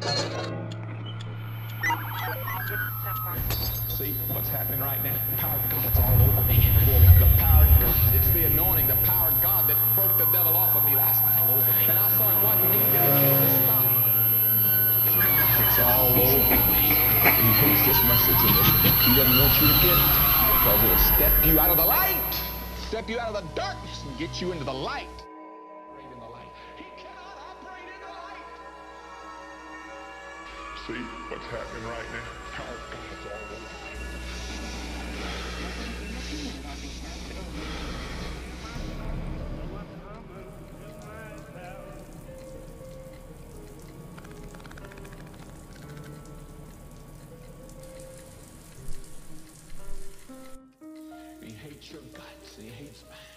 See what's happening right now? The power of God's all over me. The power of God. It's the anointing, the power of God that broke the devil off of me last night. And I saw it wasn't me that it came to stop. It's all over me. He puts this message in this. He doesn't want you to get it. Because it'll step you out of the light. Step you out of the darkness and get you into the light. See what's happening right now? Of God's all over. He hates your guts. He hates mine.